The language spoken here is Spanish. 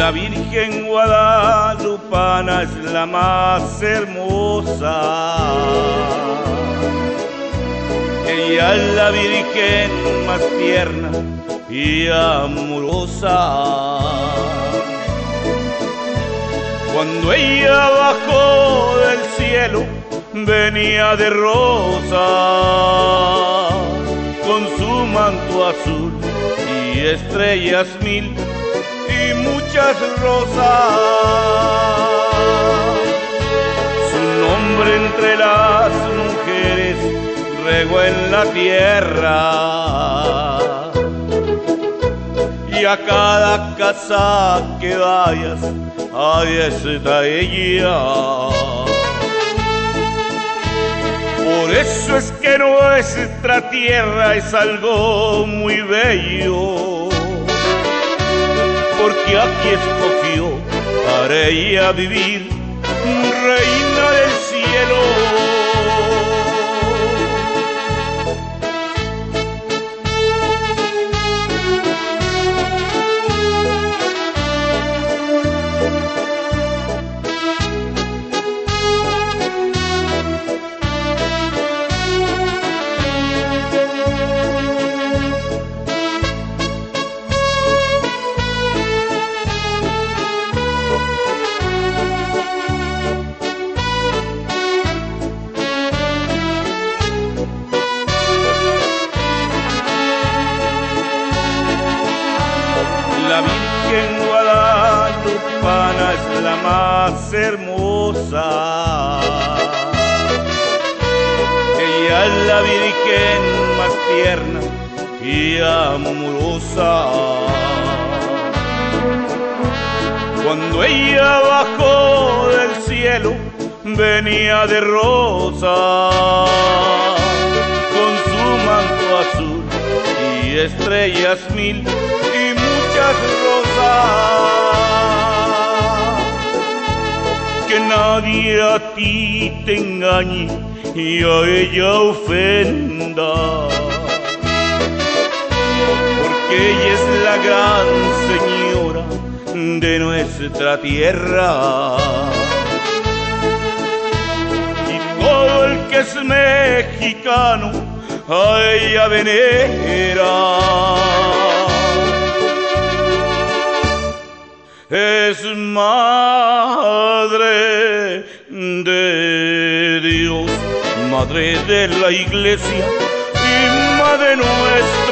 La Virgen Guadalupana es la más hermosa. Ella es la Virgen más tierna y amorosa. Cuando ella bajó del cielo, venía de rosa, con su manto azul y estrellas mil y muchas rosas. Su nombre entre las mujeres regó en la tierra. Y a cada casa que vayas, ahí está ella. Por eso es que nuestra tierra es algo muy bello porque aquí escogió para ella vivir, reina del cielo. Guadalupana es la más hermosa. Ella es la Virgen más tierna y amorosa. Cuando ella bajó del cielo, venía de rosa, con su manto azul y estrellas mil nadie a ti te engañe y a ella ofenda. Porque ella es la gran señora de nuestra tierra. Y todo el que es mexicano a ella venera. De Dios, madre de la iglesia y madre nuestra.